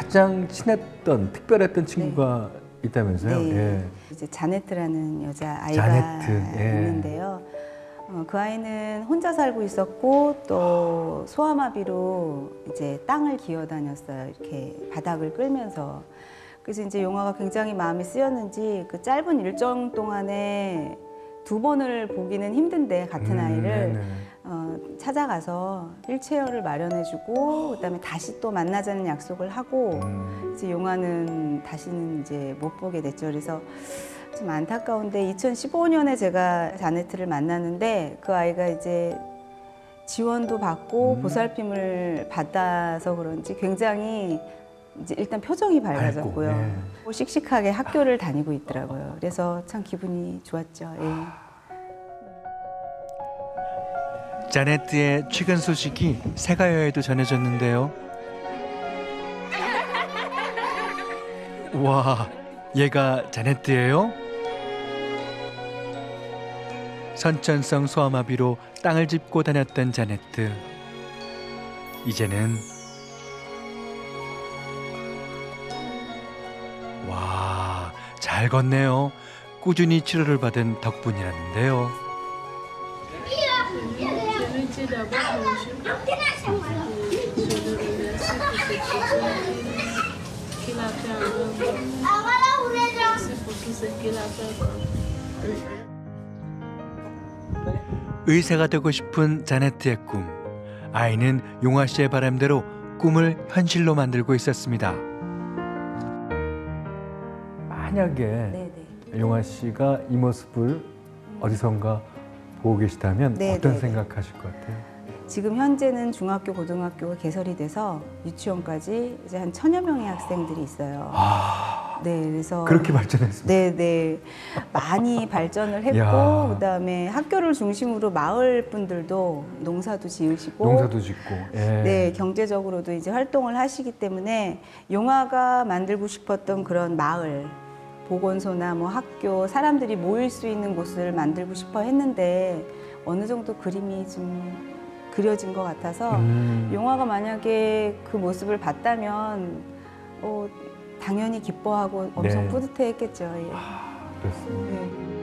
가장 친했던 특별했던 친구가 있다면서요? 네. 예. 이제 자네트라는 여자 아이가 자네트, 예. 있는데요. 어, 그 아이는 혼자 살고 있었고 또 소아마비로 이제 땅을 기어 다녔어요. 이렇게 바닥을 끌면서. 그래서 이제 용화가 굉장히 마음이 쓰였는지 그 짧은 일정 동안에 두 번을 보기는 힘든데 같은 음, 아이를 네네. 어, 찾아가서 휠체어를 마련해주고 그다음에 다시 또 만나자는 약속을 하고 음, 이제 용화는 다시는 이제 못 보게 됐죠. 그래서 좀 안타까운데 2015년에 제가 자네트를 만났는데 그 아이가 이제 지원도 받고 음. 보살핌을 받아서 그런지 굉장히 이제 일단 표정이 밝아졌고요. 밝고, 예. 뭐 씩씩하게 학교를 다니고 있더라고요. 그래서 참 기분이 좋았죠. 예. 자네트의 최근 소식이 세가여에도 전해졌는데요. 와, 얘가 자네트예요? 선천성 소아마비로 땅을 짚고 다녔던 자네트. 이제는 와, 잘 걷네요. 꾸준히 치료를 받은 덕분이라는데요. Vérité d'abord, bonjour. Je le remercie pour opportunité qu'il a fait envers moi. Merci pour tout ce qu'il a fait pour moi. 의사가 되고 싶은 자네트의 꿈. 아이는 용화 씨의 바람대로 꿈을 현실로 만들고 있었습니다. 만약에 네, 네. 용화 씨가 이 모습을 어디선가 보고 계시다면 네, 어떤 네, 네. 생각하실 것 같아요? 지금 현재는 중학교, 고등학교가 개설이 돼서 유치원까지 이제 한 천여 명의 학생들이 있어요. 아, 네, 그래서 그렇게 발전했습니다. 네, 네. 많이 발전을 했고 야. 그다음에 학교를 중심으로 마을 분들도 농사도 지으시고 농사도 짓고. 예. 네, 경제적으로도 이제 활동을 하시기 때문에 용화가 만들고 싶었던 그런 마을 보건소나 뭐 학교 사람들이 모일 수 있는 곳을 만들고 싶어 했는데 어느 정도 그림이 좀 그려진 것 같아서 음. 용화가 만약에 그 모습을 봤다면 어, 당연히 기뻐하고 엄청 네. 뿌듯해했겠죠. 예. 그렇습니다. 네.